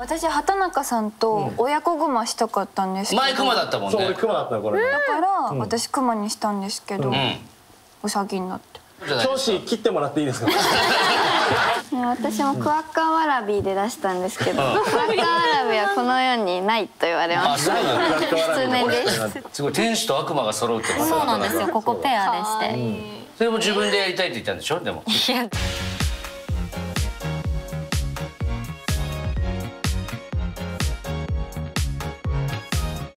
私畑中さんと親子グマしたかったんですけど。前クマだったもんそう俺ねクマだったのこれ。だから私クマにしたんですけど、うん。ウサギになって。調子切ってもらっていいですか？私もクワッカワラビーで出したんですけど、クワッカワラビーはこの世にないと言われました失念です。すごい天使と悪魔が揃うってことそうなんですよ。ここペアでして。それも自分でやりたいって言ったんでしょ？でも。いや。